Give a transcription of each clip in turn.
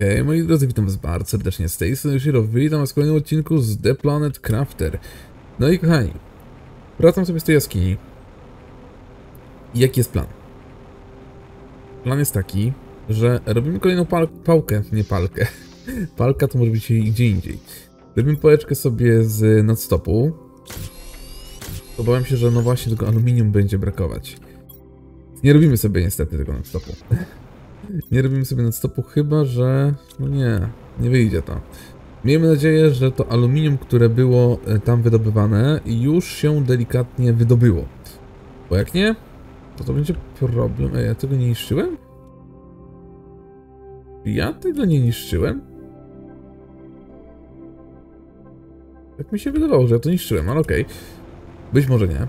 Hej moi drodzy, witam was bardzo serdecznie z tej strony Shiro, witam was w kolejnym odcinku z The Planet Crafter. No i kochani, wracam sobie z tej jaskini. Jaki jest plan? Plan jest taki, że robimy kolejną pal pałkę, nie palkę. Palka to może być gdzie indziej. Robimy pałeczkę sobie z nadstopu. Obawiam się, że no właśnie tego aluminium będzie brakować. Nie robimy sobie niestety tego nadstopu. Nie robimy sobie nadstopu, chyba że... No nie, nie wyjdzie to. Miejmy nadzieję, że to aluminium, które było e, tam wydobywane, już się delikatnie wydobyło. Bo jak nie, to to będzie problem. Ej, ja tego nie niszczyłem? Ja tego nie niszczyłem? Tak mi się wydawało, że ja to niszczyłem, ale okej. Okay. Być może nie.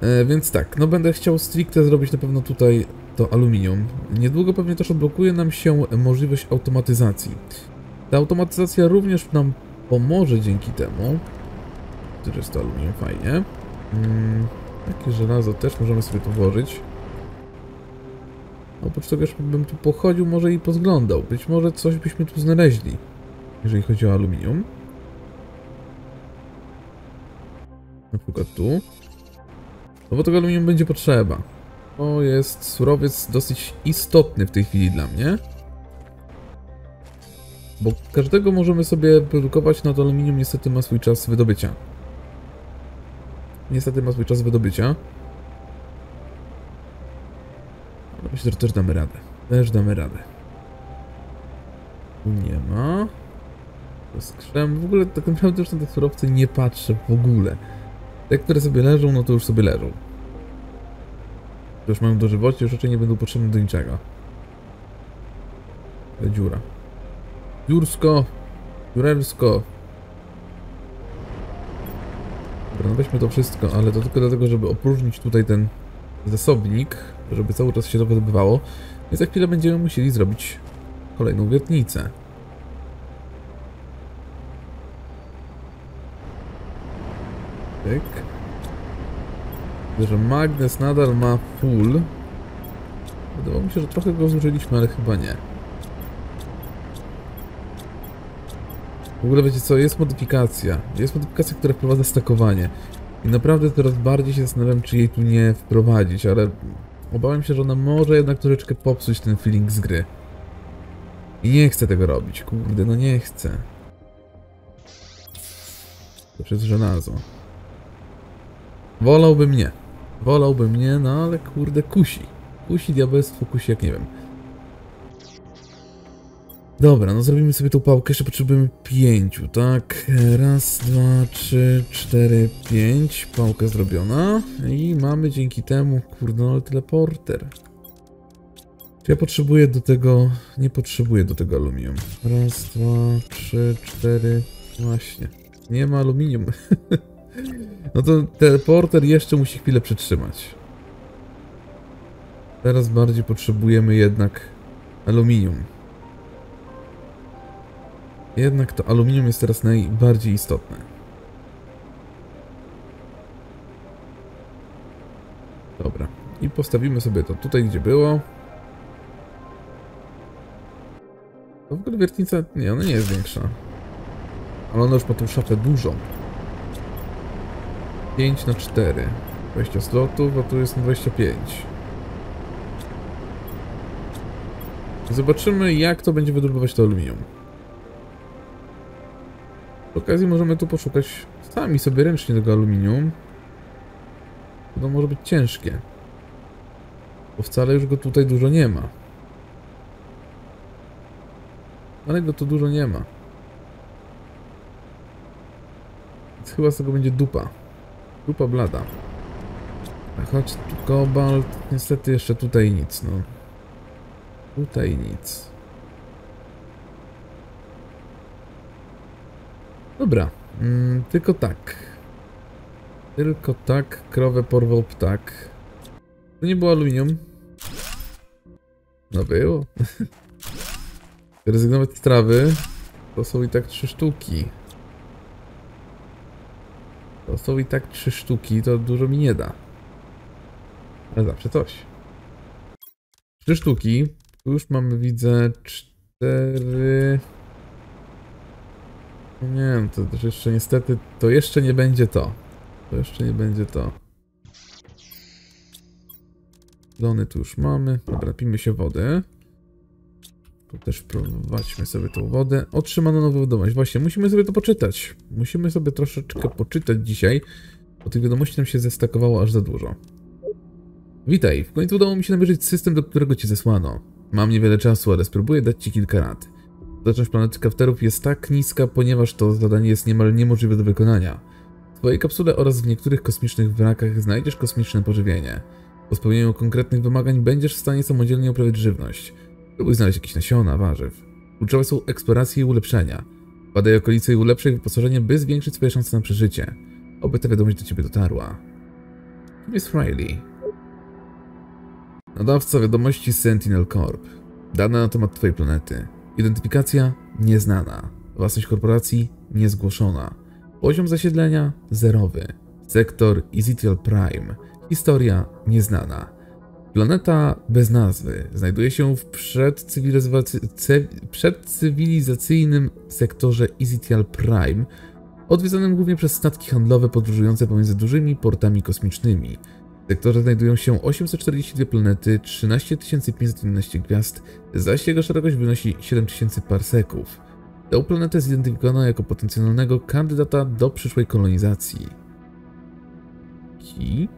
E, więc tak, no będę chciał stricte zrobić na pewno tutaj to aluminium. Niedługo pewnie też odblokuje nam się możliwość automatyzacji. Ta automatyzacja również nam pomoże dzięki temu. Też jest to aluminium, fajnie. Hmm, takie żelazo też możemy sobie tu włożyć. Oprócz tego, że bym tu pochodził, może i pozglądał. Być może coś byśmy tu znaleźli, jeżeli chodzi o aluminium. Na przykład tu. No bo tego aluminium będzie potrzeba. To jest surowiec dosyć istotny w tej chwili dla mnie. Bo każdego możemy sobie produkować, no to aluminium niestety ma swój czas wydobycia. Niestety ma swój czas wydobycia. Ale myślę, że też damy radę. Też damy radę. Tu nie ma. Skrzem. W ogóle tak naprawdę już na te surowce nie patrzę w ogóle. Te, które sobie leżą, no to już sobie leżą już mają dożywocie, już raczej nie będą potrzebne do niczego. Ta dziura. Dziursko! Dziurelsko! Dobra, no weźmy to wszystko, ale to tylko dlatego, żeby opróżnić tutaj ten zasobnik, żeby cały czas się to wydobywało. Za chwilę będziemy musieli zrobić kolejną wiertnicę. Tak że magnes nadal ma full. Wydawało mi się, że trochę go zużyliśmy, ale chyba nie. W ogóle wiecie co, jest modyfikacja. Jest modyfikacja, która wprowadza stakowanie. I naprawdę coraz bardziej się zastanawiam, czy jej tu nie wprowadzić, ale obawiam się, że ona może jednak troszeczkę popsuć ten feeling z gry. I nie chcę tego robić, kurde, no nie chcę. To przez żelazo. Wolałbym nie. Wolałbym nie, no ale kurde kusi. Kusi diabelstwo, kusi jak nie wiem. Dobra, no zrobimy sobie tą pałkę, jeszcze potrzebujemy pięciu, tak? Raz, dwa, trzy, cztery, pięć. Pałka zrobiona. I mamy dzięki temu, kurde, no teleporter. Czy ja potrzebuję do tego... Nie potrzebuję do tego aluminium. Raz, dwa, trzy, cztery... Właśnie. Nie ma aluminium. No to teleporter jeszcze musi chwilę przytrzymać. Teraz bardziej potrzebujemy jednak aluminium. Jednak to aluminium jest teraz najbardziej istotne. Dobra. I postawimy sobie to tutaj, gdzie było. To w ogóle wiertnica... Nie, ona nie jest większa. Ale ona już ma tą szafę dużą. 5 na 4. 20 slotów, a tu jest 25. Zobaczymy, jak to będzie wydobywać to aluminium. Z okazji możemy tu poszukać sami sobie ręcznie tego aluminium. To może być ciężkie. Bo wcale już go tutaj dużo nie ma. Ale go tu dużo nie ma. Więc chyba z tego będzie dupa. Grupa blada. Chodź tu kobalt. Niestety jeszcze tutaj nic, no. Tutaj nic. Dobra. Mm, tylko tak. Tylko tak. Krowę porwał ptak. To nie było aluminium. No było. Rezygnować z trawy. To są i tak trzy sztuki. To są i tak trzy sztuki, to dużo mi nie da. Ale zawsze coś. Trzy sztuki. Tu już mamy, widzę, cztery... Nie wiem, to też jeszcze niestety, to jeszcze nie będzie to. To jeszcze nie będzie to. Lony tu już mamy. Dobra, napijmy się wody. Tu też prowadźmy sobie tą wodę. Otrzymano nową wiadomość. Właśnie, musimy sobie to poczytać. Musimy sobie troszeczkę poczytać dzisiaj, bo tych wiadomości nam się zestakowało aż za dużo. Witaj, w końcu udało mi się namierzyć system, do którego cię zesłano. Mam niewiele czasu, ale spróbuję dać ci kilka rad. Zaczność planety krafterów jest tak niska, ponieważ to zadanie jest niemal niemożliwe do wykonania. W twojej kapsule oraz w niektórych kosmicznych wrakach znajdziesz kosmiczne pożywienie. Po spełnieniu konkretnych wymagań będziesz w stanie samodzielnie uprawiać żywność. Próbuj znaleźć jakieś nasiona, warzyw. Kluczowe są eksploracje i ulepszenia. Badaj okolice i ulepszaj wyposażenie, by zwiększyć swoje szanse na przeżycie. Oby ta wiadomość do ciebie dotarła. Jest Riley? Nadawca wiadomości Sentinel Corp. Dane na temat twojej planety. Identyfikacja nieznana. Własność korporacji niezgłoszona. Poziom zasiedlenia zerowy. Sektor Ezekiel Prime. Historia nieznana. Planeta bez nazwy znajduje się w przedcywilizacyjnym sektorze Ezekiel Prime, odwiedzanym głównie przez statki handlowe podróżujące pomiędzy dużymi portami kosmicznymi. W sektorze znajdują się 842 planety, 13 511 gwiazd, zaś jego szerokość wynosi 7000 parseków. Tę planetę zidentyfikowano jako potencjalnego kandydata do przyszłej kolonizacji. Ki?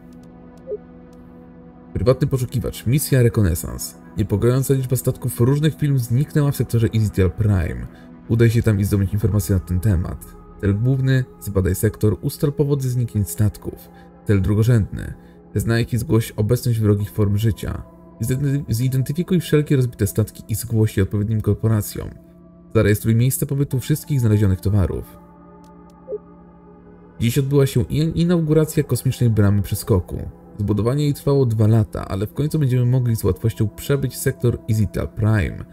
Prywatny poszukiwacz, misja Rekonesans. Niepokojąca liczba statków różnych firm zniknęła w sektorze Ezekiel Prime. Udaj się tam i zdobyć informacje na ten temat. Cel główny, zbadaj sektor, ustal powody zniknięć statków. Cel drugorzędny, znajdź i zgłoś obecność wrogich form życia. Zidenty- Zidentyfikuj wszelkie rozbite statki i zgłoś je odpowiednim korporacjom. Zarejestruj miejsce pobytu wszystkich znalezionych towarów. Dziś odbyła się in- inauguracja kosmicznej bramy przeskoku. Zbudowanie jej trwało dwa lata, ale w końcu będziemy mogli z łatwością przebyć sektor Izita Prime.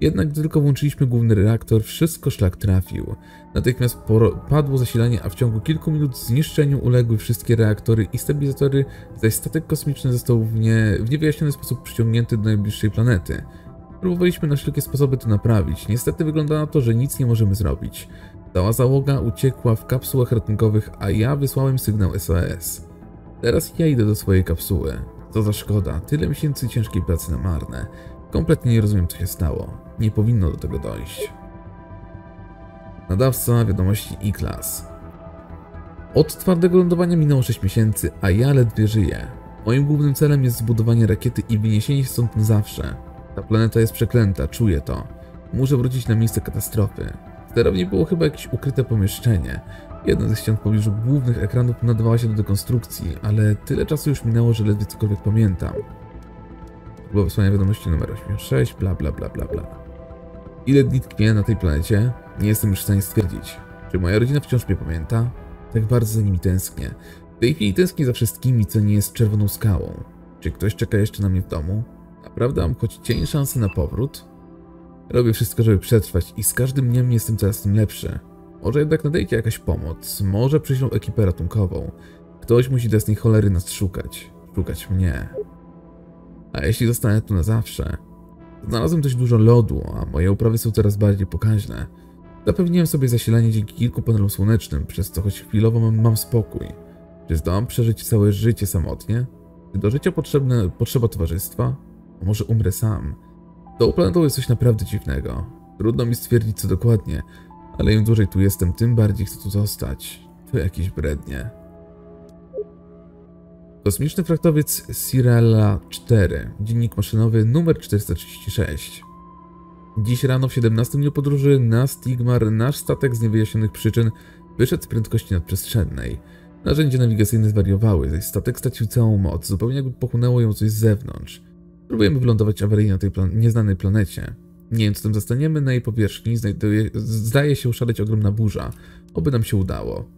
Jednak gdy tylko włączyliśmy główny reaktor, wszystko szlak trafił. Natychmiast padło zasilanie, a w ciągu kilku minut zniszczeniu uległy wszystkie reaktory i stabilizatory, zaś statek kosmiczny został w, nie, w niewyjaśniony sposób przyciągnięty do najbliższej planety. Próbowaliśmy na wszelkie sposoby to naprawić. Niestety wygląda na to, że nic nie możemy zrobić. Cała załoga uciekła w kapsułach ratunkowych, a ja wysłałem sygnał SOS. Teraz ja idę do swojej kapsuły. Co za szkoda, tyle miesięcy ciężkiej pracy na marne. Kompletnie nie rozumiem, co się stało. Nie powinno do tego dojść. Nadawca wiadomości E-Class. Od twardego lądowania minęło 6 miesięcy, a ja ledwie żyję. Moim głównym celem jest zbudowanie rakiety i wyniesienie stąd na zawsze. Ta planeta jest przeklęta, czuję to. Muszę wrócić na miejsce katastrofy. Sterowni było chyba jakieś ukryte pomieszczenie. Jedna ze ścian w pobliżu głównych ekranów nadawała się do dekonstrukcji, ale tyle czasu już minęło, że ledwie cokolwiek pamiętam. Próba wysłania wiadomości numer 86, bla bla bla bla bla. Ile dni tkwię na tej planecie? Nie jestem już w stanie stwierdzić. Czy moja rodzina wciąż mnie pamięta? Tak bardzo za nimi tęsknię. W tej chwili tęsknię za wszystkimi, co nie jest czerwoną skałą. Czy ktoś czeka jeszcze na mnie w domu? Naprawdę mam choć cień szansy na powrót? Robię wszystko, żeby przetrwać i z każdym dniem jestem coraz tym lepszy. Może jednak nadejdzie jakaś pomoc, może przyślą ekipę ratunkową. Ktoś musi do jasnej cholery nas szukać. Szukać mnie. A jeśli zostanę tu na zawsze? Znalazłem dość dużo lodu, a moje uprawy są coraz bardziej pokaźne. Zapewniłem sobie zasilanie dzięki kilku panelom słonecznym, przez co choć chwilowo mam, mam spokój. Czy zdołam przeżyć całe życie samotnie? Czy do życia potrzebne, potrzeba towarzystwa? A może umrę sam? Tą planetą jest coś naprawdę dziwnego. Trudno mi stwierdzić co dokładnie, ale im dłużej tu jestem, tym bardziej chcę tu zostać. To jakieś brednie. Kosmiczny fraktowiec Sirella 4, dziennik maszynowy numer 436. Dziś rano w 17 dniu podróży na Stigmar nasz statek z niewyjaśnionych przyczyn wyszedł z prędkości nadprzestrzennej. Narzędzia nawigacyjne zwariowały, zaś statek stracił całą moc, zupełnie jakby pochłonęło ją coś z zewnątrz. Próbujemy wylądować awaryjnie na tej plan nieznanej planecie. Nie wiem, co tym zastaniemy, na jej powierzchni znajduje, zdaje się szaleć ogromna burza. Oby nam się udało.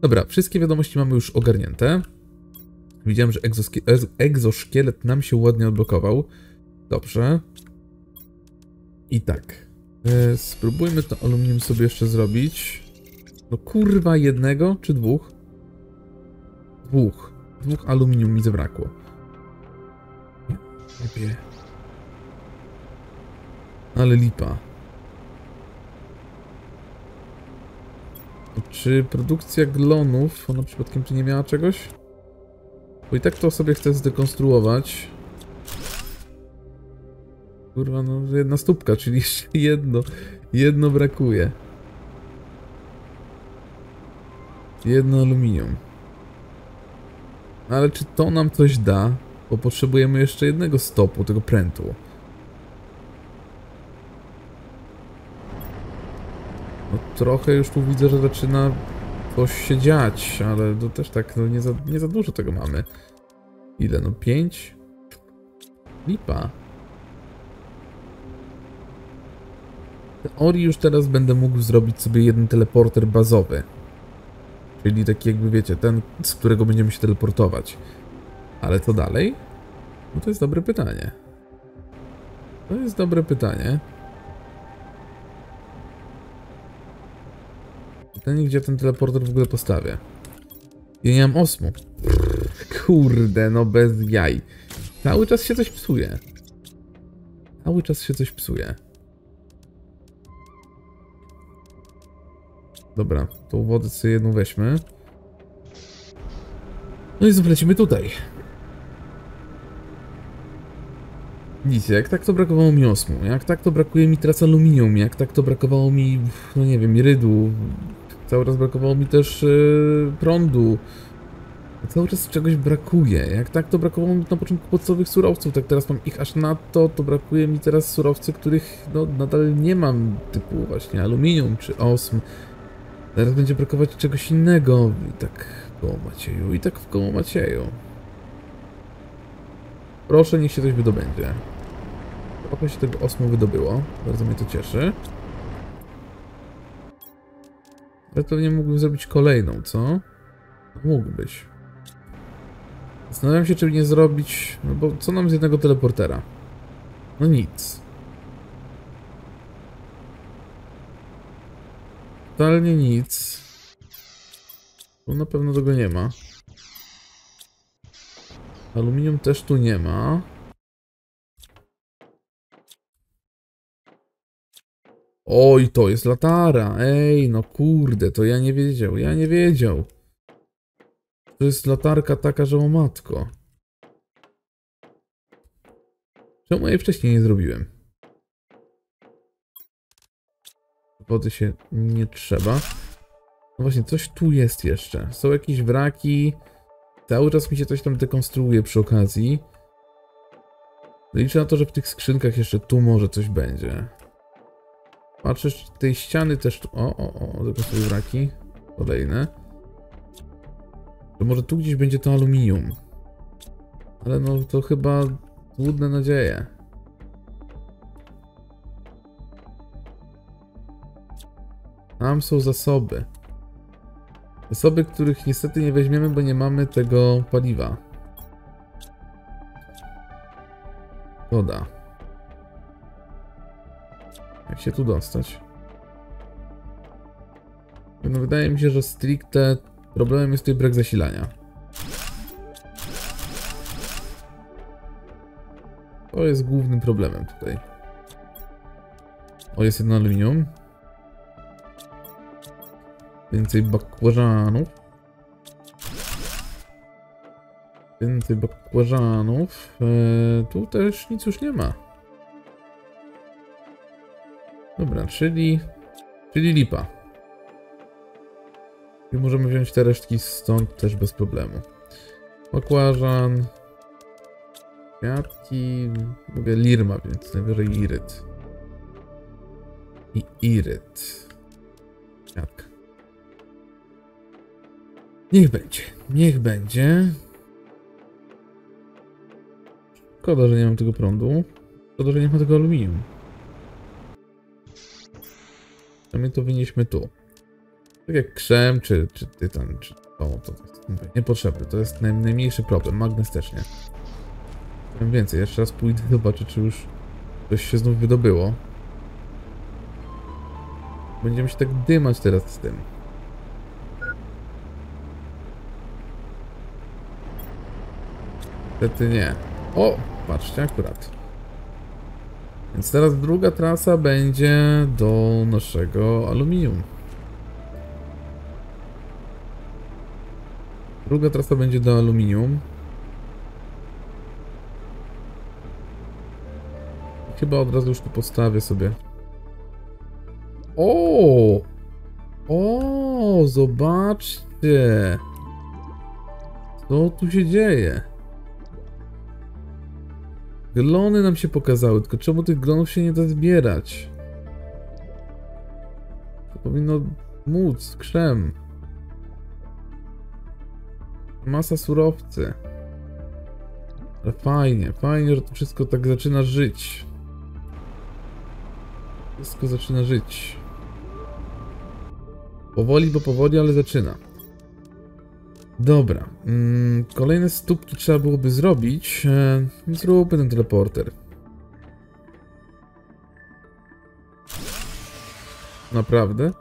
Dobra, wszystkie wiadomości mamy już ogarnięte. Widziałem, że egzoszkielet nam się ładnie odblokował. Dobrze. I tak. E, spróbujmy to aluminium sobie jeszcze zrobić. No kurwa, jednego czy dwóch? Dwóch. Dwóch aluminium mi zabrakło sklepie. Ale lipa. Czy produkcja glonów, ona przypadkiem czy nie miała czegoś? Bo i tak to sobie chcę zdekonstruować. Kurwa, no jedna stópka, czyli jeszcze jedno. Jedno brakuje. Jedno aluminium. Ale czy to nam coś da? Bo potrzebujemy jeszcze jednego stopu, tego prętu. No trochę już tu widzę, że zaczyna coś się dziać, ale to też tak, no nie za, nie za dużo tego mamy. Ile, no pięć? Lipa. W teorii już teraz będę mógł zrobić sobie jeden teleporter bazowy. Czyli taki jakby wiecie, ten, z którego będziemy się teleportować. Ale co dalej? No to jest dobre pytanie. To jest dobre pytanie. Pytanie, gdzie ten teleporter w ogóle postawię. Ja nie mam osmu. Kurde, no bez jaj. Cały czas się coś psuje. Cały czas się coś psuje. Dobra, tą wodę sobie jedną weźmy. No i lecimy tutaj. Nic, jak tak to brakowało mi osmu, jak tak to brakuje mi teraz aluminium, jak tak to brakowało mi, no nie wiem, irydu, cały czas brakowało mi też yy, prądu, cały czas czegoś brakuje, jak tak to brakowało mi na początku podstawowych surowców, tak teraz mam ich aż na to, to brakuje mi teraz surowcy, których no nadal nie mam, typu właśnie aluminium czy osm, Teraz będzie brakować czegoś innego. I tak w koło Macieju, i tak w koło Macieju. Proszę, niech się coś wydobędzie. Trochę się tego osmu wydobyło. Bardzo mnie to cieszy. Ale pewnie mógłbym zrobić kolejną, co? Mógłbyś. Zastanawiam się, czy nie zrobić... No bo co nam z jednego teleportera? No nic. Totalnie nic. Tu na pewno tego nie ma. Aluminium też tu nie ma. Oj, to jest latara. Ej, no kurde, to ja nie wiedział. Ja nie wiedział. To jest latarka taka, że o matko. Czemu jej wcześniej nie zrobiłem? wody się nie trzeba. No właśnie, coś tu jest jeszcze. Są jakieś wraki. Cały czas mi się coś tam dekonstruuje przy okazji. Liczę na to, że w tych skrzynkach jeszcze tu może coś będzie. Patrzysz, tej ściany też tu... O, o, o, dekonstruuję wraki. Kolejne. To może tu gdzieś będzie to aluminium. Ale no to chyba trudne nadzieje. Tam są zasoby. Zasoby, których niestety nie weźmiemy, bo nie mamy tego paliwa. Woda. Jak się tu dostać? No wydaje mi się, że stricte problemem jest tutaj brak zasilania. To jest głównym problemem tutaj. O, jest jedno aluminium. Więcej bakłażanów. Więcej bakłażanów. Eee, tu też nic już nie ma. Dobra, czyli... Czyli lipa. I możemy wziąć te resztki stąd też bez problemu. Bakłażan. Kwiatki. Mogę lirma, więc najwyżej iryt. I iryt. Kwiatka. Niech będzie. Niech będzie. Szkoda, że nie mam tego prądu. Szkoda, że nie ma tego aluminium. A my to wynieśmy tu. Tak jak krzem, czy, czy tytan, czy to, to, jest niepotrzebne. To jest naj, najmniejszy problem. Magnes też nie. Powiem więcej, jeszcze raz pójdę zobaczę, czy już coś się znów wydobyło. Będziemy się tak dymać teraz z tym. Niestety nie. O, patrzcie akurat. Więc teraz druga trasa będzie do naszego aluminium. Druga trasa będzie do aluminium. Chyba od razu już tu postawię sobie. O! O, zobaczcie! Co tu się dzieje? Glony nam się pokazały, tylko czemu tych glonów się nie da zbierać? To powinno móc, krzem. Masa surowcy. Ale fajnie, fajnie, że to wszystko tak zaczyna żyć. Wszystko zaczyna żyć. Powoli, bo powoli, ale zaczyna. Dobra. Mm, kolejne stópki trzeba byłoby zrobić. E, zróbmy ten teleporter. Naprawdę?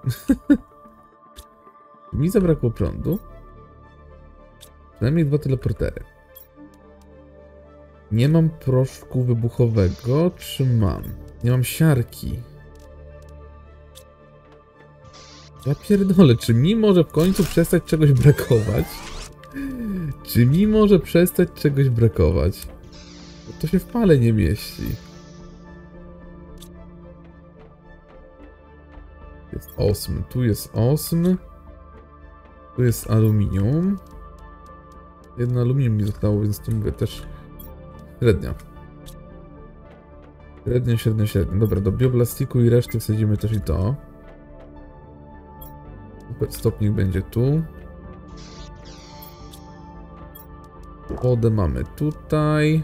Mi zabrakło prądu. Przynajmniej dwa teleportery. Nie mam proszku wybuchowego, czy mam? Nie mam siarki. Ja pierdolę, czy mi może w końcu przestać czegoś brakować? Czy mi może przestać czegoś brakować? To się w pale nie mieści. Jest osm, tu jest osm. Tu jest aluminium. Jedno aluminium mi zostało, więc tu mówię też średnio. Średnio, średnio, średnio. Dobra, do bioplastiku i reszty wsadzimy też i to. Stopnik będzie tu. Wodę mamy tutaj.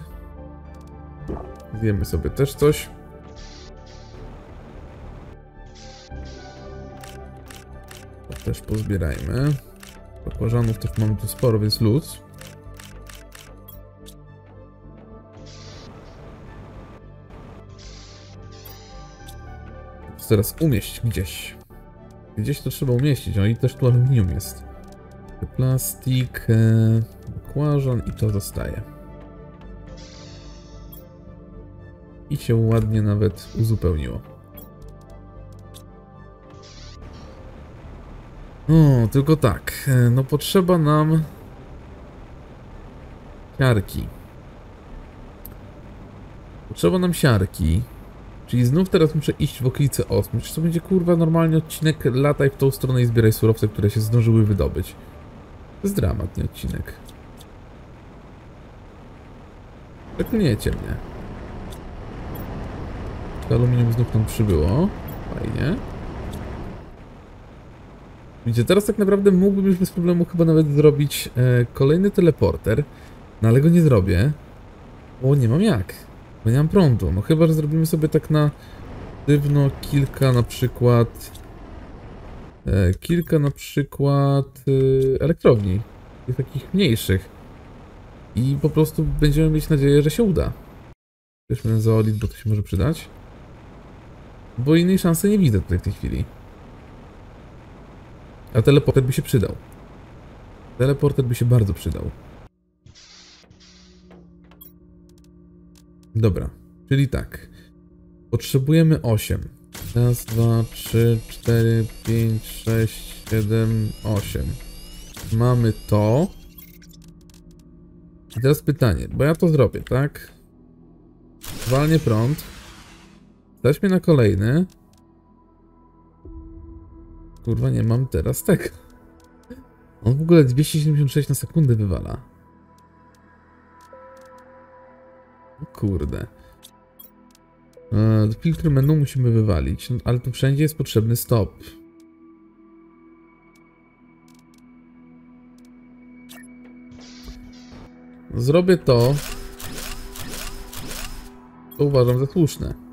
Zjemy sobie też coś. To też pozbierajmy. Bakłażanów też mamy tu sporo, więc luz. Teraz umieść gdzieś. Gdzieś to trzeba umieścić, no i też tu aluminium jest. Plastik, e, bakłażan i to zostaje. I się ładnie nawet uzupełniło. O, tylko tak, e, no potrzeba nam siarki. Potrzeba nam siarki. Czyli znów teraz muszę iść w okolice osmy. Czy to będzie kurwa normalny odcinek lataj w tą stronę i zbieraj surowce, które się zdążyły wydobyć. To jest dramat, nie odcinek. Przeklniecie mnie. To aluminium znów tam przybyło. Fajnie. Widzicie, teraz tak naprawdę mógłbym już bez problemu chyba nawet zrobić e, kolejny teleporter, no ale go nie zrobię, bo nie mam jak. Bo nie mam prądu. No chyba, że zrobimy sobie tak na sztywno kilka na przykład... E, kilka na przykład e, elektrowni. Tych takich mniejszych. I po prostu będziemy mieć nadzieję, że się uda. Weźmy ten zeolit, bo to się może przydać. Bo innej szansy nie widzę tutaj w tej chwili. A teleporter by się przydał. Teleporter by się bardzo przydał. Dobra, czyli tak. Potrzebujemy 8. Raz, dwa, trzy, cztery, pięć, sześć, siedem, osiem. Mamy to. I teraz pytanie, bo ja to zrobię, tak? Walnie prąd. Stać mnie na kolejny. Kurwa, nie mam teraz tego. On w ogóle 276 na sekundę wywala. Kurde. E, filtr menu musimy wywalić, no, ale tu wszędzie jest potrzebny stop. Zrobię to. To uważam za słuszne.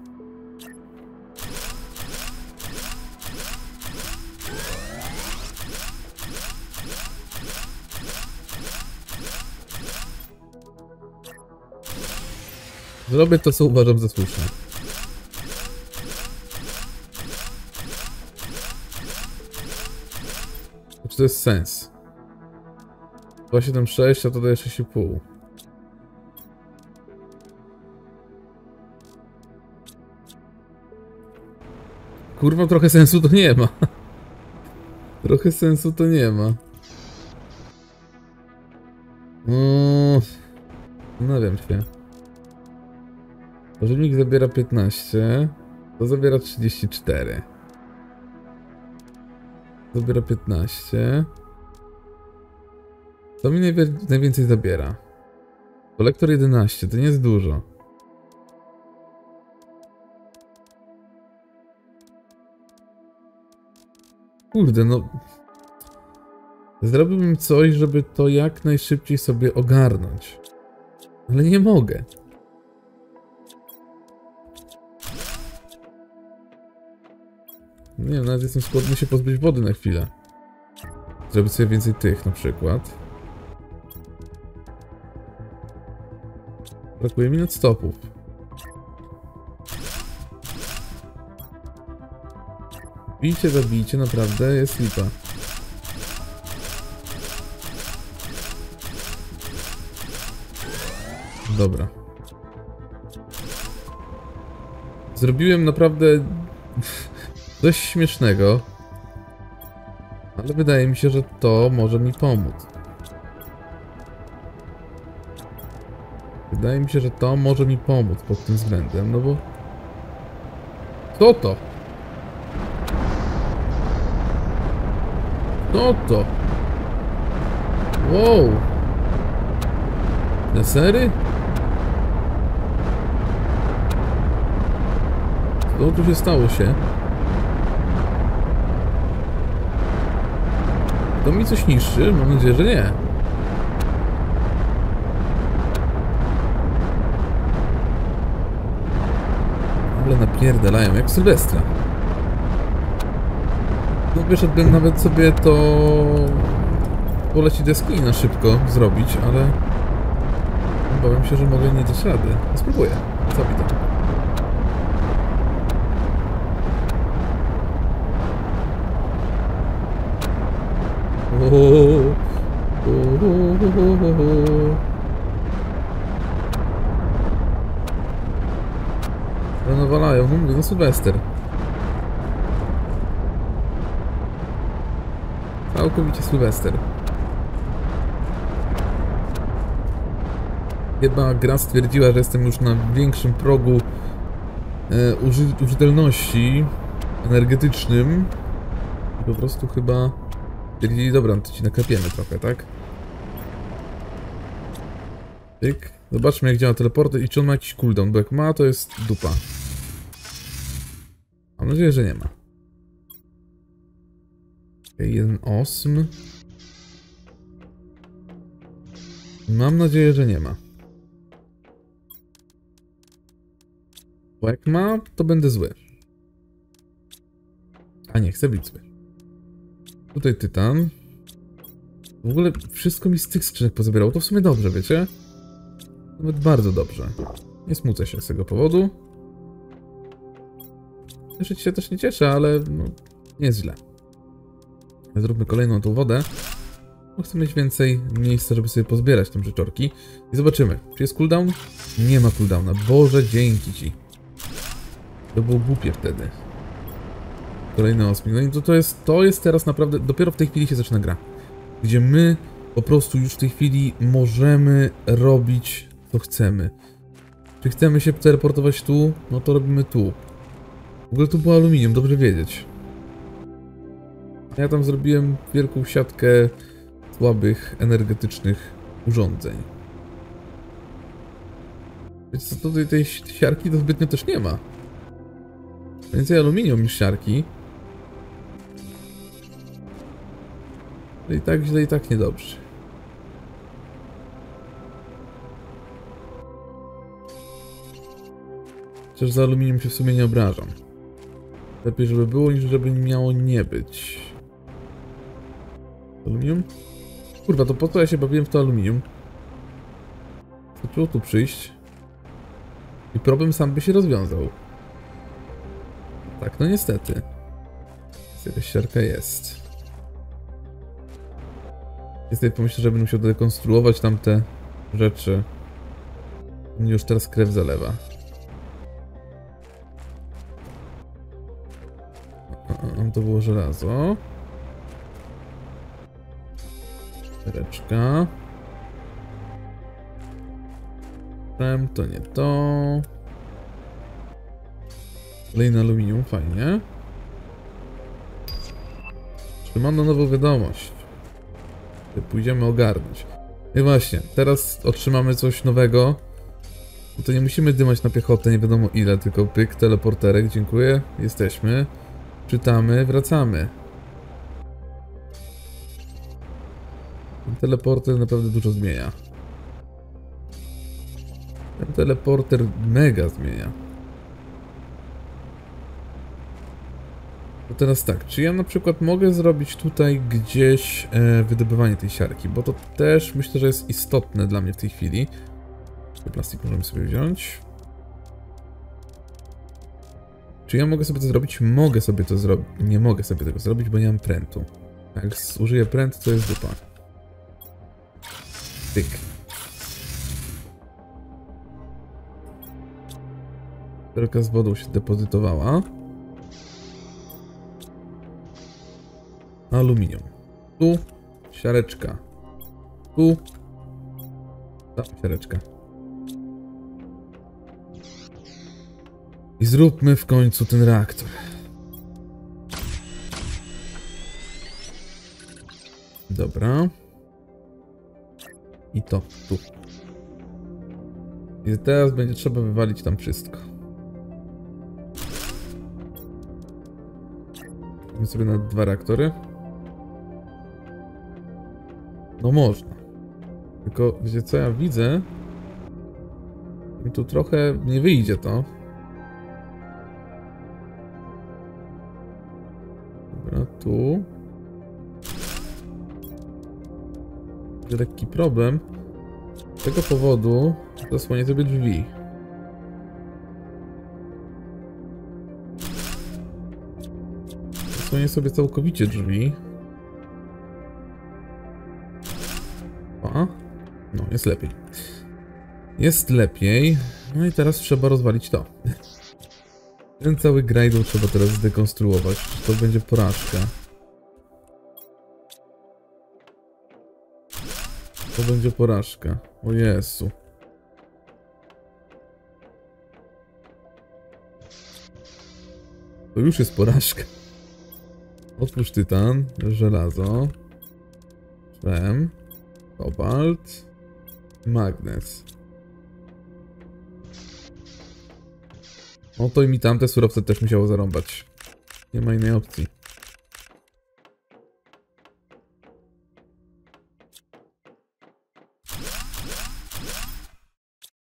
Zrobię to, co uważam za słuszne. Czy to jest sens? 276, a to daje 6,5. Kurwa, trochę sensu to nie ma. Trochę sensu to nie ma. Mm, Zastanawiam się. Pożywnik zabiera 15, to zabiera 34. Zabiera 15. To mi najwię- najwięcej zabiera. Kolektor 11, to nie jest dużo. Kurde, no. Zrobiłbym coś, żeby to jak najszybciej sobie ogarnąć. Ale nie mogę. Nie nawet jestem skłonny się pozbyć wody na chwilę. Zrobić sobie więcej tych na przykład. Brakuje mi stopów. Bijcie, zabijcie, naprawdę jest lipa. Dobra. Zrobiłem naprawdę coś śmiesznego. Ale wydaje mi się, że to może mi pomóc. Wydaje mi się, że to może mi pomóc pod tym względem, no bo... Co to? Co to? Wow! Desery? Co tu się stało się? To mi coś niszczy? Mam nadzieję, że nie. Ale napierdalają, jak Sylwestra. No wyszedłbym nawet sobie to... poleci deski na szybko zrobić, ale... Obawiam się, że mogę nie dać rady. Spróbuję. Co mi? No nawalają, no mówię, no Sylwester. Całkowicie Sylwester. Chyba gra stwierdziła, że jestem już na większym progu e, uży użytelności energetycznym. I po prostu chyba stwierdzili, dobra, to ci naklepiemy trochę, tak? Tyk. Zobaczmy jak działa teleporter i czy on ma jakiś cooldown, bo jak ma, to jest dupa. Mam nadzieję, że nie ma. Okej, jeden osm. Mam nadzieję, że nie ma. Bo jak ma, to będę zły. A nie, chcę być zły. Tutaj tytan. W ogóle wszystko mi z tych skrzynek pozabierało. To w sumie dobrze, wiecie? Nawet bardzo dobrze. Nie smucę się z tego powodu. Cieszyć się też nie cieszę, ale no, nie jest źle. Zróbmy kolejną tą wodę. Bo chcę mieć więcej miejsca, żeby sobie pozbierać te rzeczorki. I zobaczymy, czy jest cooldown? Nie ma cooldowna. Boże, dzięki ci. To było głupie wtedy. Kolejny osmik. No i to, to, jest, to jest teraz naprawdę... Dopiero w tej chwili się zaczyna gra. Gdzie my po prostu już w tej chwili możemy robić co chcemy. Czy chcemy się teleportować tu? No to robimy tu. W ogóle tu było aluminium, dobrze wiedzieć. Ja tam zrobiłem wielką siatkę słabych, energetycznych urządzeń. Wiecie co, tutaj tej siarki to zbytnio też nie ma. Więcej aluminium niż siarki. Ale i tak źle, i tak niedobrze. Chociaż za aluminium się w sumie nie obrażam. Lepiej, żeby było, niż żeby miało nie być. Aluminium? Kurwa, to po co ja się bawiłem w to aluminium? Zaczęło tu przyjść. I problem sam by się rozwiązał. Tak, no niestety. Jakaś siarka jest. Ja sobie pomyślę, że będę musiał dekonstruować tamte rzeczy. Mnie już teraz krew zalewa. To było żelazo. Reczka. To nie to. Kolejny aluminium, fajnie. Trzymano nową wiadomość. Pójdziemy ogarnąć. I właśnie, teraz otrzymamy coś nowego. No to nie musimy dymać na piechotę, nie wiadomo ile, tylko pyk, teleporterek, dziękuję, jesteśmy. Czytamy, wracamy. Ten teleporter naprawdę dużo zmienia. Ten teleporter mega zmienia. To teraz tak, czy ja na przykład mogę zrobić tutaj gdzieś e, wydobywanie tej siarki, bo to też myślę, że jest istotne dla mnie w tej chwili. Plastik możemy sobie wziąć. Czy ja mogę sobie to zrobić? Mogę sobie to zrobić. Nie mogę sobie tego zrobić, bo nie mam prętu. Jak użyję pręt, to jest dupa. Tyk. Wielka z wodą się depozytowała. Aluminium. Tu siareczka. Tu. Ta siareczka. I zróbmy w końcu ten reaktor. Dobra. I to, tu. I teraz będzie trzeba wywalić tam wszystko. Weźmy sobie na dwa reaktory. No można. Tylko, wiecie co ja widzę? Mi tu trochę nie wyjdzie to. Dobra, tu. Będzie lekki problem. Z tego powodu zasłonię sobie drzwi. Zasłonię sobie całkowicie drzwi. No, jest lepiej. Jest lepiej. No i teraz trzeba rozwalić to. Ten cały grajdł trzeba teraz zdekonstruować. To będzie porażka. To będzie porażka. O Jezu. To już jest porażka. Otwórz tytan, żelazo, szlem, kobalt, magnes. No to i mi tamte surowce też musiało zarąbać. Nie ma innej opcji.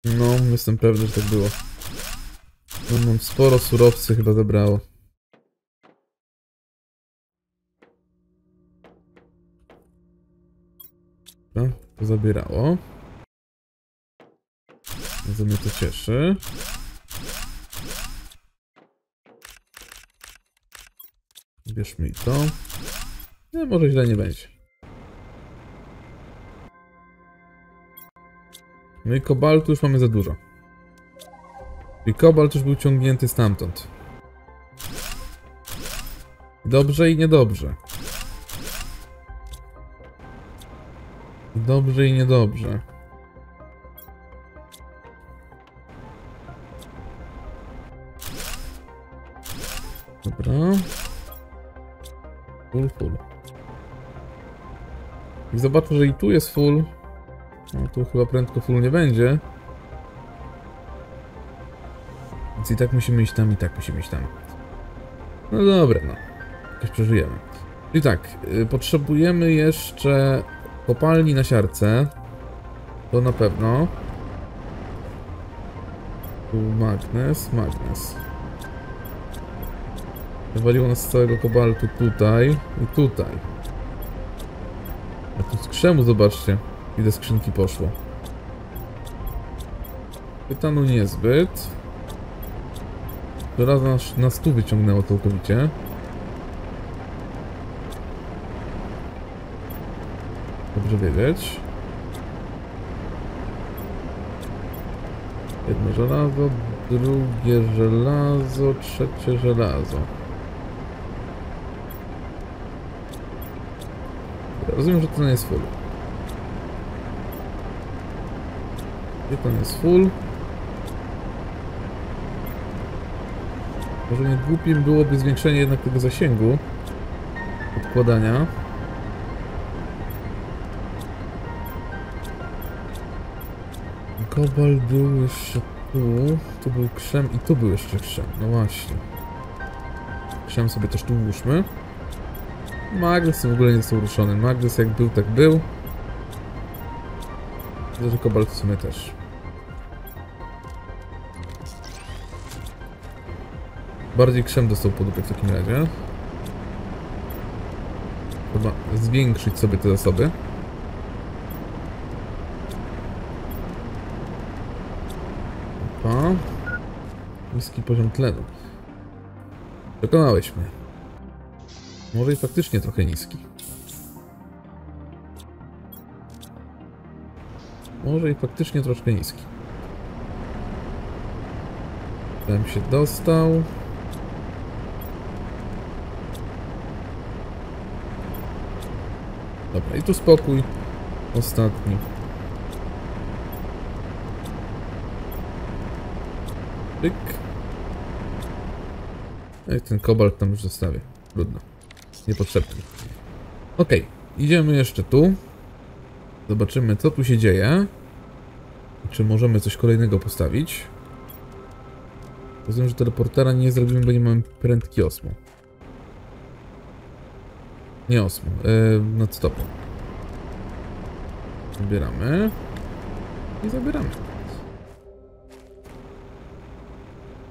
No, jestem pewny, że tak było. No, mam sporo surowcy chyba zabrało. To zabierało. Bardzo mnie to cieszy. Bierz mi to. No, może źle nie będzie. No i kobaltu już mamy za dużo. I kobalt już był ciągnięty stamtąd. Dobrze i niedobrze. Dobrze i niedobrze. Dobra. Full, full. I zobaczę, że i tu jest full. No tu chyba prędko full nie będzie. Więc i tak musimy iść tam, i tak musimy iść tam. No dobra, no. Jakoś przeżyjemy. I tak, y, potrzebujemy jeszcze kopalni na siarce. To na pewno. Tu magnes, magnes. Wywaliło nas z całego kobaltu tutaj i tutaj. A tu z krzemu, zobaczcie, ile skrzynki poszło. Pytanu niezbyt. Żelazo nas, nas tu wyciągnęło całkowicie. Dobrze wiedzieć. Jedno żelazo, drugie żelazo, trzecie żelazo. Rozumiem, że to nie jest full. Tytan jest full. Może nie głupim byłoby zwiększenie jednak tego zasięgu odkładania. Kobalt był jeszcze tu, tu był krzem i tu był jeszcze krzem, no właśnie. Krzem sobie też tu ułóżmy. Magnes w ogóle nie został ruszony. Magnes jak był, tak był. Że kobalt w sumie też. Bardziej krzem dostał po dupie w takim razie. Trzeba zwiększyć sobie te zasoby. Opa. Niski poziom tlenu. Przekonałeś mnie. Może i faktycznie trochę niski. Może i faktycznie troszkę niski. Tam się dostał. Dobra, i tu spokój. Ostatni. Pyk. No i ten kobalt tam już zostawię. Trudno. Niepotrzebny. Ok, idziemy jeszcze tu. Zobaczymy, co tu się dzieje. Czy możemy coś kolejnego postawić. Rozumiem, że teleportera nie zrobimy, bo nie mamy prędki osmu. Nie osmu, yy, nad stopą. Zabieramy. I zabieramy.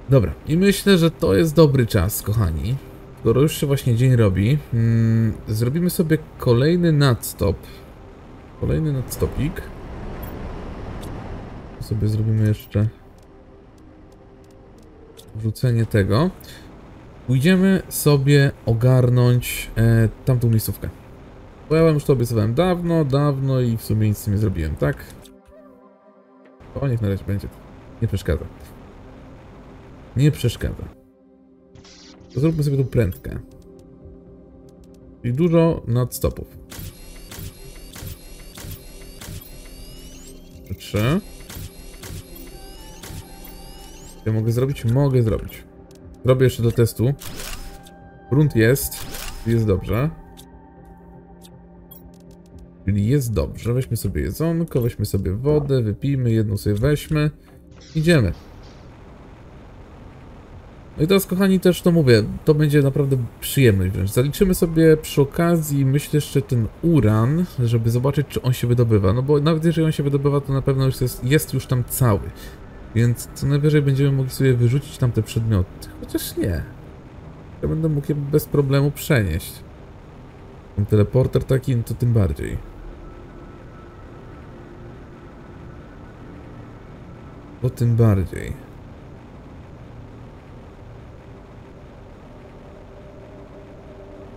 Dobra, i myślę, że to jest dobry czas, kochani. Skoro już się właśnie dzień robi, mm, zrobimy sobie kolejny nadstop. Kolejny nadstopik. Sobie zrobimy jeszcze wrzucenie tego. Pójdziemy sobie ogarnąć e, tamtą miejscówkę. Bo ja wam już to obiecywałem dawno, dawno i w sumie nic z tym nie zrobiłem, tak? O, niech na razie będzie. Nie przeszkadza. Nie przeszkadza. To zróbmy sobie tu prędkę. Czyli dużo nadstopów. Trzy. Ja mogę zrobić? Mogę zrobić. Zrobię jeszcze do testu. Grunt jest. Jest dobrze. Czyli jest dobrze. Weźmy sobie jedzonko, weźmy sobie wodę, wypijmy, jedną sobie weźmy. Idziemy. No i teraz, kochani, też to mówię, to będzie naprawdę przyjemność wręcz. Zaliczymy sobie przy okazji, myślę, jeszcze ten uran, żeby zobaczyć, czy on się wydobywa. No bo nawet jeżeli on się wydobywa, to na pewno już jest, jest już tam cały. Więc co najwyżej będziemy mogli sobie wyrzucić tam te przedmioty. Chociaż nie. Ja będę mógł je bez problemu przenieść. Ten teleporter taki, no to tym bardziej. To tym bardziej.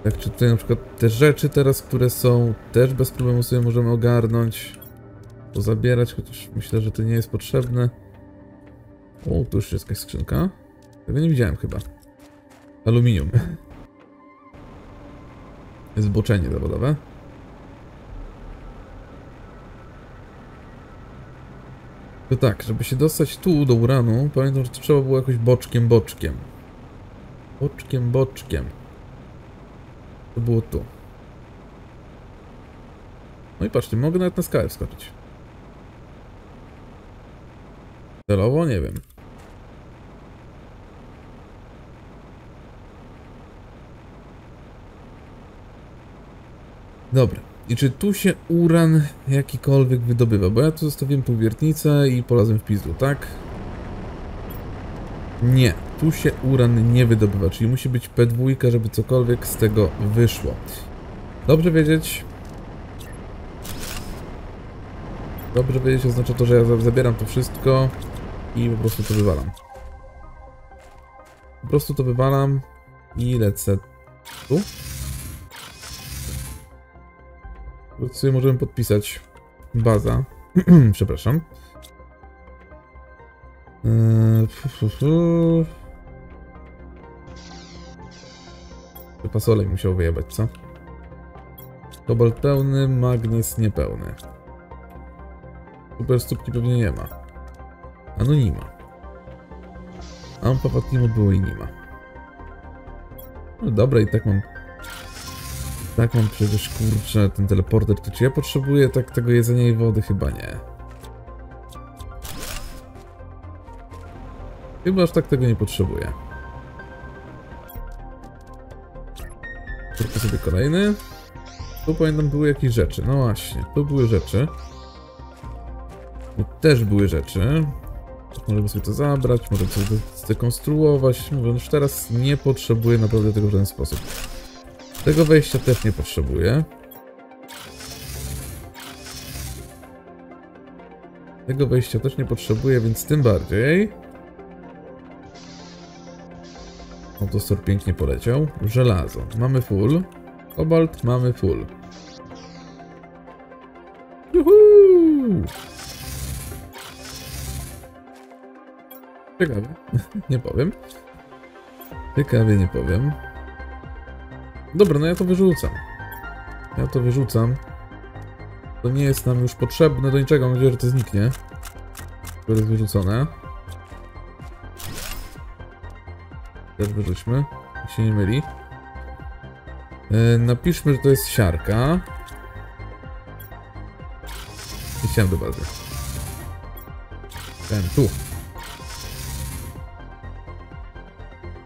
Tak, czy tutaj na przykład te rzeczy teraz, które są, też bez problemu sobie możemy ogarnąć. Pozabierać, chociaż myślę, że to nie jest potrzebne. O, tu już jest jakaś skrzynka. Tego nie widziałem chyba. Aluminium. Zboczenie zawodowe. To tak, żeby się dostać tu do uranu, pamiętam, że to trzeba było jakoś boczkiem, boczkiem. Boczkiem, boczkiem. To było tu. No i patrzcie, mogę nawet na skałę wskoczyć. Celowo? Nie wiem. Dobra. I czy tu się uran jakikolwiek wydobywa? Bo ja tu zostawiłem półwiertnicę i polazłem w pizdu, tak? Nie. Tu się uran nie wydobywa, czyli musi być P2, żeby cokolwiek z tego wyszło. Dobrze wiedzieć. Dobrze wiedzieć oznacza to, że ja zabieram to wszystko i po prostu to wywalam. Po prostu to wywalam i lecę tu. Sobie możemy podpisać baza. Przepraszam. Eee, Pasolek musiał wyjebać, co? Kobalt pełny, magnes niepełny. Super stópki pewnie nie ma. A no nie ma. Ampa Fatimo było i nie ma. No dobra, i tak mam... Tak mam przecież, kurczę, ten teleporter. To czy ja potrzebuję tak tego jedzenia i wody? Chyba nie. Chyba aż tak tego nie potrzebuję. Kolejny. Tu pamiętam były jakieś rzeczy. No właśnie, tu były rzeczy. Tu też były rzeczy. Możemy sobie to zabrać, możemy sobie to zdekonstruować. Mówię, już teraz nie potrzebuję naprawdę tego w żaden sposób. Tego wejścia też nie potrzebuję. Tego wejścia też nie potrzebuję, więc tym bardziej. Autostor pięknie poleciał. Żelazo. Mamy full. Kobalt mamy full. Juhu! Ciekawie. nie powiem. Ciekawie nie powiem. Dobra, no ja to wyrzucam. Ja to wyrzucam. To nie jest nam już potrzebne do niczego. Mam nadzieję, że to zniknie. To jest wyrzucone. Też wyrzućmy. Jak się nie myli. E, napiszmy, że to jest siarka. I chciałem do bazy. Ten, tu.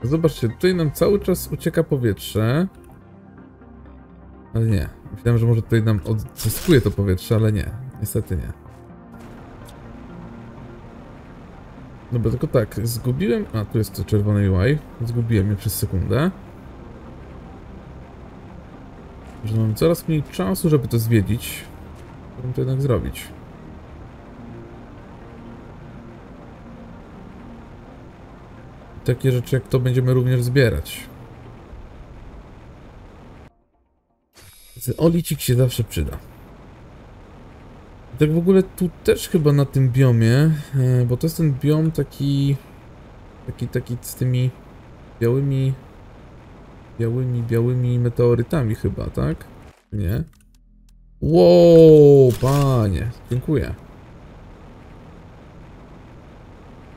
Zobaczcie, tutaj nam cały czas ucieka powietrze. Ale nie. Myślałem, że może tutaj nam odzyskuje to powietrze, ale nie. Niestety nie. Dobra, tylko tak, zgubiłem... A, tu jest to czerwone UI. Zgubiłem je przez sekundę. Że mam coraz mniej czasu, żeby to zwiedzić. Chciałbym to jednak zrobić. Takie rzeczy jak to będziemy również zbierać. Olicik się zawsze przyda. Tak w ogóle tu też chyba na tym biomie, e, bo to jest ten biom taki... Taki, taki z tymi białymi... Białymi, białymi meteorytami chyba, tak? Nie? Wow, panie, dziękuję.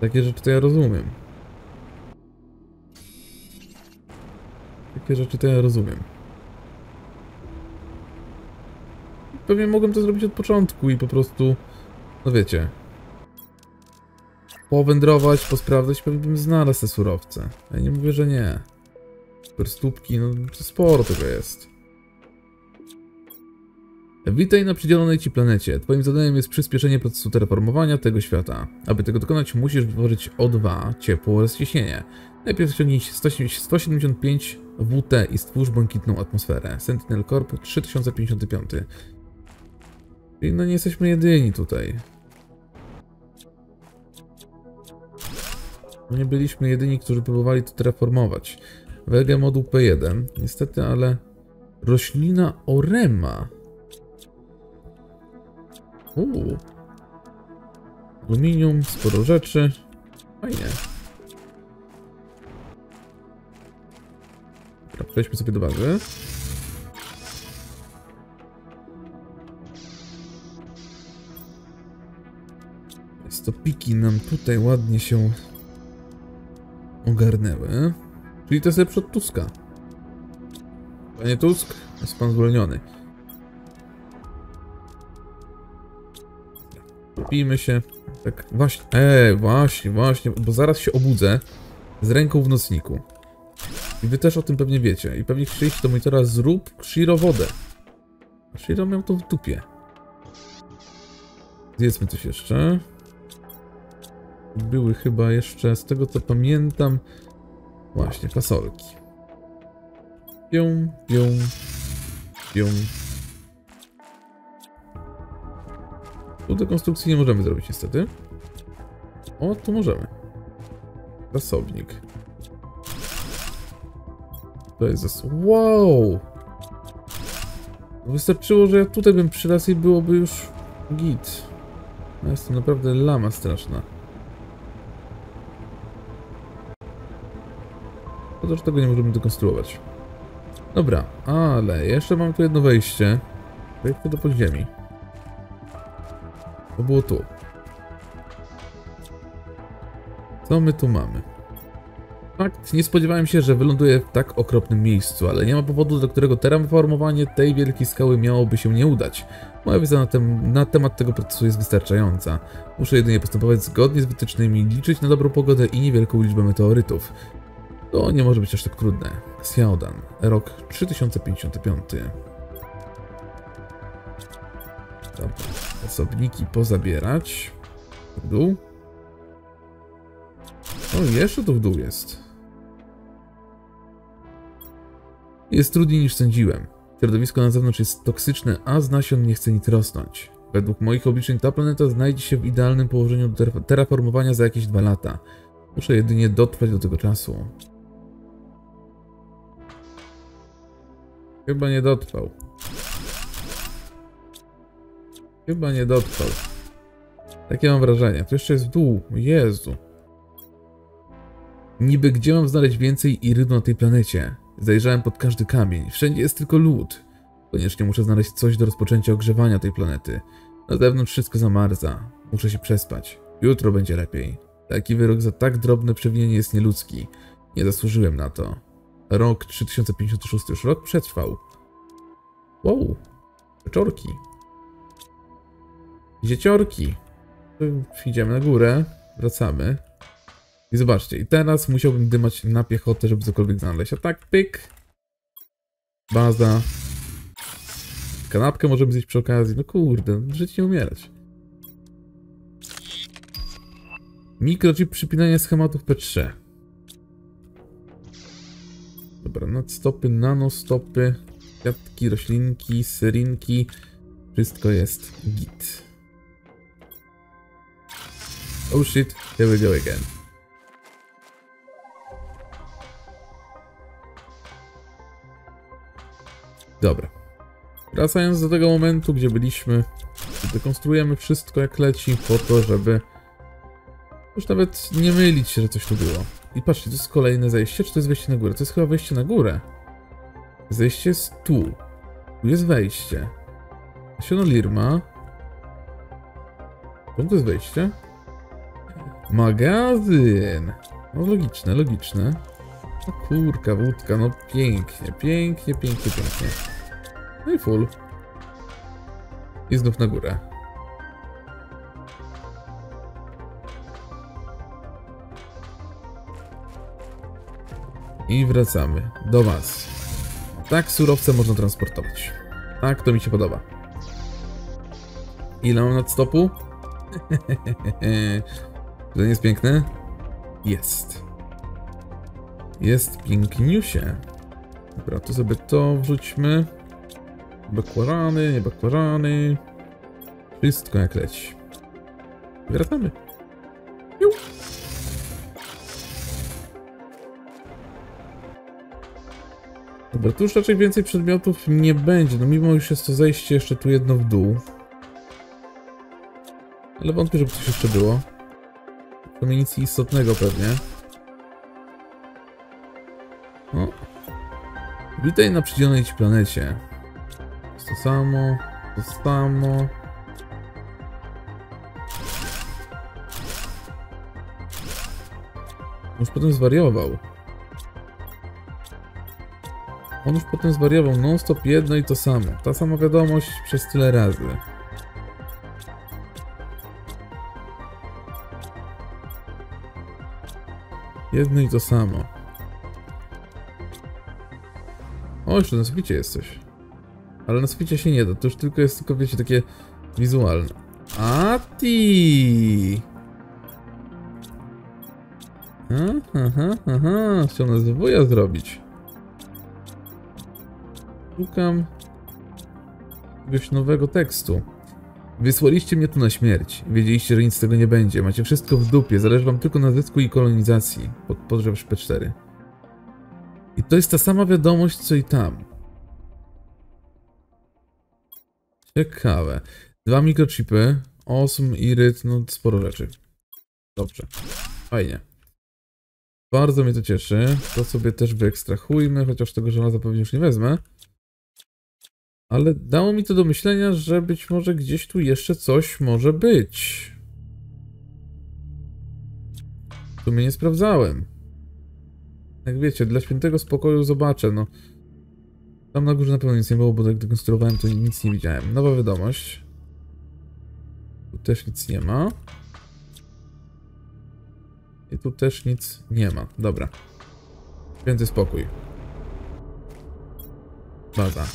Takie rzeczy to ja rozumiem. Takie rzeczy to ja rozumiem. Pewnie mogłem to zrobić od początku i po prostu, no wiecie, powędrować, posprawdzać, pewnie bym znalazł te surowce. Ja nie mówię, że nie. Super stópki, no sporo tego jest. Witaj na przydzielonej Ci planecie. Twoim zadaniem jest przyspieszenie procesu terraformowania tego świata. Aby tego dokonać, musisz wytworzyć O2, ciepło oraz ciśnienie. Najpierw ściągnij 175 WT i stwórz błękitną atmosferę. Sentinel Corp 3055. Czyli no nie jesteśmy jedyni tutaj. Nie byliśmy jedyni, którzy próbowali to terraformować. Wege moduł P1. Niestety, ale roślina Orema. Uuu. Aluminium, sporo rzeczy. Fajnie. Dobra, przejdźmy sobie do bazy. Stopiki nam tutaj ładnie się ogarnęły. Czyli to jest od Tuska. Panie Tusk, jest pan zwolniony. Pijmy się. Tak, właśnie. Eee, właśnie, właśnie, bo zaraz się obudzę z ręką w nocniku. I wy też o tym pewnie wiecie. I pewnie chcieliście do monitora zrób Shiro wodę. A Shiro miał to w dupie. Zjedzmy coś jeszcze. Były chyba jeszcze, z tego co pamiętam, właśnie fasolki. Pią, pią, pią. Tu dekonstrukcji nie możemy zrobić niestety. O, tu możemy. Zasobnik. To jest zas... Wow! Wystarczyło, że ja tutaj bym przylazł i byłoby już git. No jest to naprawdę lama straszna. To że tego nie możemy dekonstruować. Dobra, ale jeszcze mam tu jedno wejście. Wejście do podziemi. To było tu. Co my tu mamy? Fakt, nie spodziewałem się, że wyląduję w tak okropnym miejscu, ale nie ma powodu, dla którego terraformowanie tej wielkiej skały miałoby się nie udać. Moja wiedza na, tem na temat tego procesu jest wystarczająca. Muszę jedynie postępować zgodnie z wytycznymi, liczyć na dobrą pogodę i niewielką liczbę meteorytów. To nie może być aż tak trudne. Xiaodan, rok 3055. Dobra, osobniki pozabierać. W dół. O, jeszcze tu w dół jest. Jest trudniej niż sądziłem. Środowisko na zewnątrz jest toksyczne, a z nasion nie chce nic rosnąć. Według moich obliczeń ta planeta znajdzie się w idealnym położeniu do terraformowania za jakieś dwa lata. Muszę jedynie dotrwać do tego czasu. Chyba nie dotrwał. Chyba nie dotrwał. Takie mam wrażenie. Tu jeszcze jest w dół. Jezu. Niby gdzie mam znaleźć więcej irydu na tej planecie? Zajrzałem pod każdy kamień. Wszędzie jest tylko lód. Koniecznie muszę znaleźć coś do rozpoczęcia ogrzewania tej planety. Na zewnątrz wszystko zamarza. Muszę się przespać. Jutro będzie lepiej. Taki wyrok za tak drobne przewinienie jest nieludzki. Nie zasłużyłem na to. Rok 3056 już rok przetrwał. Wow. Wieczorki. Dzieciorki. Idziemy na górę. Wracamy. I zobaczcie, i teraz musiałbym dymać na piechotę, żeby cokolwiek znaleźć. A tak, pyk. Baza. Kanapkę możemy zjeść przy okazji. No kurde, żyć nie umierać. Mikrochip przypinania schematów P3. Dobra, nadstopy, nanostopy, kwiatki, roślinki, syrinki. Wszystko jest git. Oh shit, here we go again. Dobra. Wracając do tego momentu, gdzie byliśmy, dekonstruujemy wszystko jak leci po to, żeby już nawet nie mylić się, że coś tu było. I patrzcie, to jest kolejne zejście, czy to jest wejście na górę? To jest chyba wejście na górę. Zejście jest tu. Tu jest wejście. Nasiono Lirma. To jest wejście? Magazyn! No logiczne, logiczne. Kurka, wódka, no pięknie, pięknie, pięknie, pięknie. No i full. I znów na górę. I wracamy do Was. Tak surowce można transportować. Tak, to mi się podoba. Ile mam nadstopu? to nie jest piękne? Jest. Jest piękniusie. Dobra, to sobie to wrzućmy. Bakwarany, nie bakwarany. Wszystko jak leci. Wracamy. Dobra, tu już raczej więcej przedmiotów nie będzie, no mimo już jest to zejście jeszcze tu jedno w dół. Ale wątpię, żeby coś jeszcze było. To nic istotnego pewnie. O. Witaj na przydzielonej ci planecie. Jest to samo, to samo. Już potem zwariował. On już potem zwariował non-stop jedno i to samo. Ta sama wiadomość przez tyle razy. Jedno i to samo. O, jeszcze na suficie jest coś. Ale na suficie się nie da, to już tylko jest, tylko wiecie, takie wizualne. A. Aha, aha, aha, chciał nas wuja zrobić. Szukam jakiegoś nowego tekstu. Wysłaliście mnie tu na śmierć. Wiedzieliście, że nic z tego nie będzie. Macie wszystko w dupie. Zależy wam tylko na zysku i kolonizacji. Pod podrzew P4. I to jest ta sama wiadomość, co i tam. Ciekawe. Dwa mikrochipy. Osm, iryt, no sporo rzeczy. Dobrze. Fajnie. Bardzo mnie to cieszy. To sobie też wyekstrahujmy, chociaż tego żelaza pewnie już nie wezmę. Ale dało mi to do myślenia, że być może gdzieś tu jeszcze coś może być. sumie nie sprawdzałem. Jak wiecie, dla świętego spokoju zobaczę, no. Tam na górze na pewno nic nie było, bo jak dekonstruowałem, to nic nie widziałem. Nowa wiadomość. Tu też nic nie ma. I tu też nic nie ma. Dobra. Święty spokój. Baza.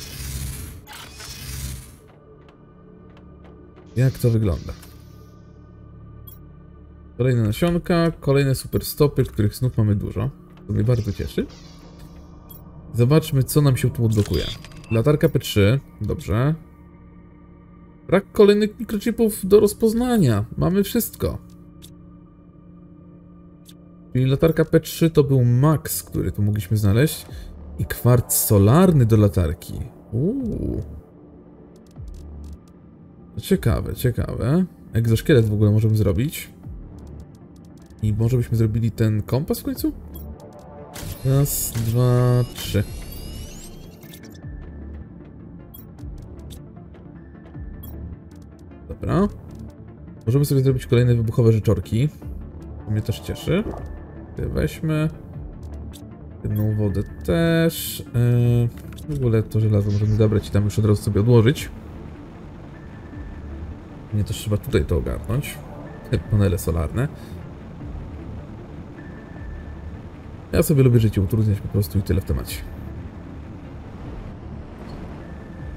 Jak to wygląda? Kolejne nasionka, kolejne super stopy, których znów mamy dużo. To mnie bardzo cieszy. Zobaczmy, co nam się tu odblokuje. Latarka P3, dobrze. Brak kolejnych mikrochipów do rozpoznania. Mamy wszystko. Czyli latarka P3 to był max, który tu mogliśmy znaleźć. I kwarc solarny do latarki. Uuu. Ciekawe, ciekawe. Egzoszkielet w ogóle możemy zrobić. I może byśmy zrobili ten kompas w końcu? Raz, dwa, trzy. Dobra. Możemy sobie zrobić kolejne wybuchowe rzeczorki. To mnie też cieszy. Weźmy. Jedną wodę też. Yy, w ogóle to żelazo możemy zabrać i tam już od razu sobie odłożyć. Nie też trzeba tutaj to ogarnąć. Te panele solarne. Ja sobie lubię życie utrudniać po prostu i tyle w temacie.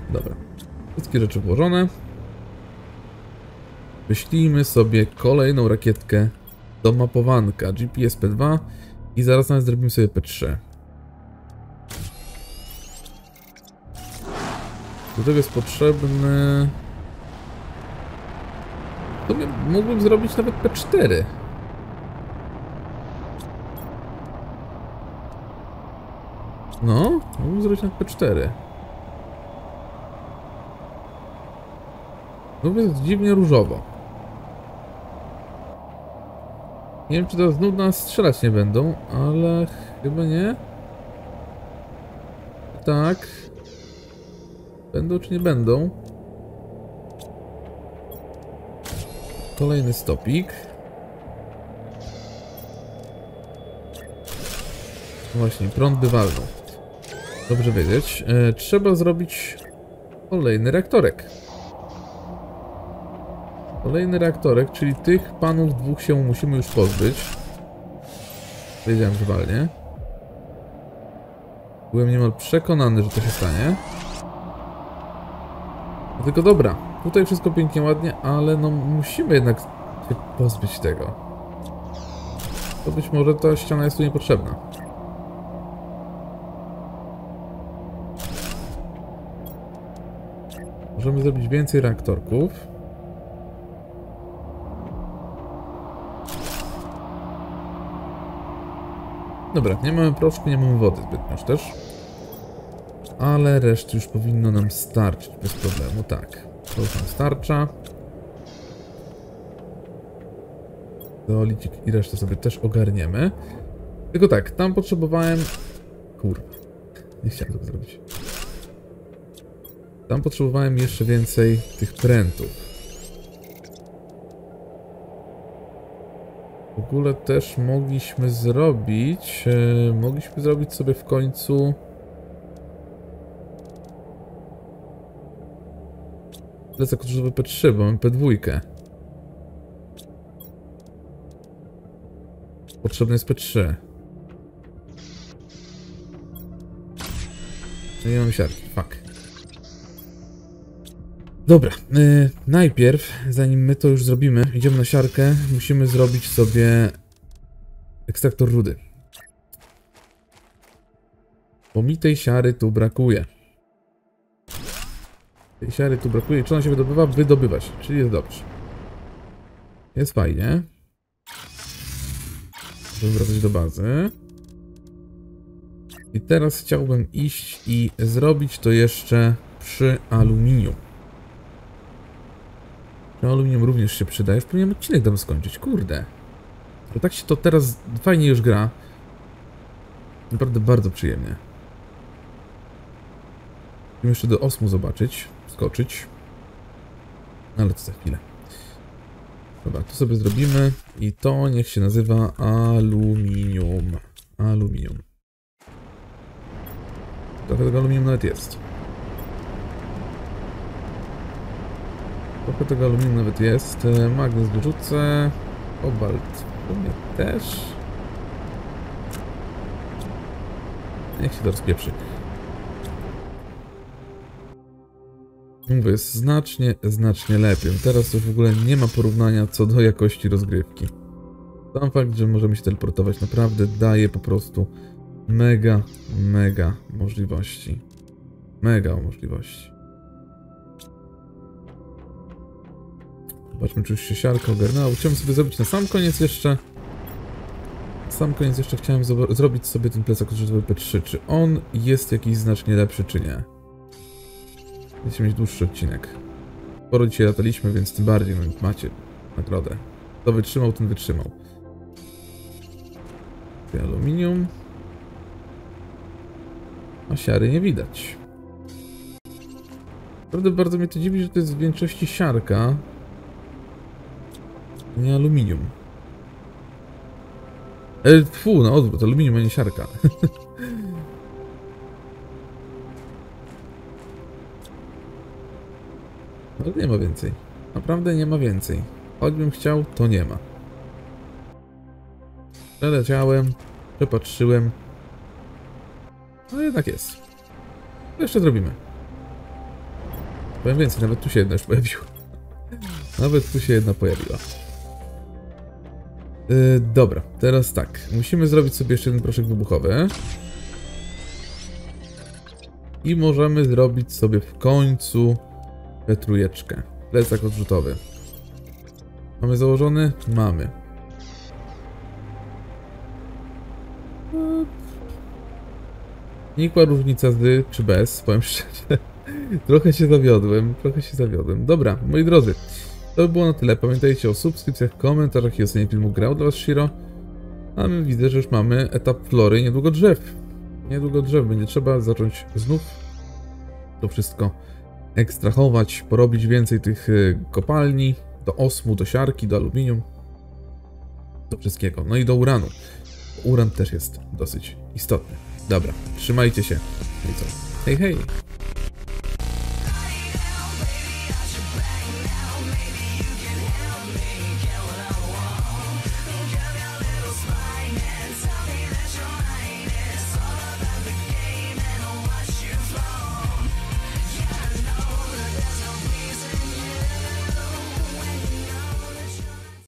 Dobra. Wszystkie rzeczy włożone. Wyślijmy sobie kolejną rakietkę do mapowanka GPS P2 i zaraz nawet zrobimy sobie P3. Do tego jest potrzebny... Mógłbym zrobić nawet P4. No, mógłbym zrobić nawet P4. No jest dziwnie różowo. Nie wiem, czy teraz znów nas strzelać nie będą, ale chyba nie. Tak. Będą czy nie będą? Kolejny stopik. Właśnie, prąd by. Dobrze wiedzieć. E, trzeba zrobić kolejny reaktorek. Kolejny reaktorek, czyli tych panów dwóch się musimy już pozbyć. Wiedziałem, że walnie. Byłem niemal przekonany, że to się stanie. No tylko dobra, tutaj wszystko pięknie, ładnie, ale no musimy jednak pozbyć tego. To być może ta ściana jest tu niepotrzebna. Możemy zrobić więcej reaktorków. Dobra, nie mamy proszku, nie mamy wody zbytnioż też. Ale reszty już powinno nam starczyć bez problemu, tak. To już nam starcza. Zeolicik i resztę sobie też ogarniemy. Tylko tak, tam potrzebowałem... Kurwa. Nie chciałem tego zrobić. Tam potrzebowałem jeszcze więcej tych prętów. W ogóle też mogliśmy zrobić... E, mogliśmy zrobić sobie w końcu... Plecak odrzutowy P3, bo mamy P2. Potrzebny jest P3. No nie mam siarki, fuck. Dobra, yy, najpierw, zanim my to już zrobimy, idziemy na siarkę, musimy zrobić sobie ekstraktor rudy. Bo mi tej siary tu brakuje. Siary tu brakuje. Czy ona się wydobywa? Wydobywać, czyli jest dobrze. Jest fajnie. Możemy wracać do bazy. I teraz chciałbym iść i zrobić to jeszcze przy aluminium. No aluminium również się przydaje. Już powinienem odcinek tam skończyć, kurde. To tak się to teraz fajnie już gra. Naprawdę bardzo przyjemnie. Musimy jeszcze do osmu zobaczyć, skoczyć. Ale to za chwilę. Dobra, tu sobie zrobimy i to niech się nazywa aluminium. Aluminium. Trochę tego aluminium nawet jest. Trochę tego aluminium nawet jest. E, Magnez wyrzucę. U mnie też. Niech się to rozpieprzy. Mówię, jest znacznie, znacznie lepiej. Teraz już w ogóle nie ma porównania co do jakości rozgrywki. Sam fakt, że możemy się teleportować naprawdę daje po prostu mega, mega możliwości. Mega możliwości. Zobaczmy, czy już się siarka ogarnęła. Chciałem sobie zrobić na sam koniec jeszcze... Na sam koniec jeszcze chciałem zrobić sobie ten plecak odrzutowy P3. Czy on jest jakiś znacznie lepszy, czy nie? Będziecie mieć dłuższy odcinek. Sporo dzisiaj lataliśmy, więc tym bardziej no, macie nagrodę. Kto wytrzymał, ten wytrzymał. Aluminium. A siary nie widać. Naprawdę bardzo mnie to dziwi, że to jest w większości siarka. Nie aluminium. E, fu, na odwrót, aluminium, a nie siarka. Ale nie ma więcej. Naprawdę nie ma więcej. Choćbym chciał, to nie ma. Przeleciałem, przepatrzyłem. No jednak jest. Jeszcze zrobimy. Powiem więcej, nawet tu się jedna już pojawiła. Nawet tu się jedna pojawiła. Yy, dobra, teraz tak. Musimy zrobić sobie jeszcze jeden proszek wybuchowy. I możemy zrobić sobie w końcu trójeczkę. Plecak odrzutowy. Mamy założony? Mamy. Nikła różnica z czy bez, powiem szczerze. trochę się zawiodłem, trochę się zawiodłem. Dobra, moi drodzy, to by było na tyle. Pamiętajcie o subskrypcjach, komentarzach i ocenie filmu grał dla Was Shiro. A my widzę, że już mamy etap flory, niedługo drzew. Niedługo drzew, będzie trzeba zacząć znów to wszystko ekstrahować, porobić więcej tych y, kopalni, do osmu, do siarki, do aluminium, do wszystkiego. No i do uranu. Uran też jest dosyć istotny. Dobra, trzymajcie się. I co? Hej, hej!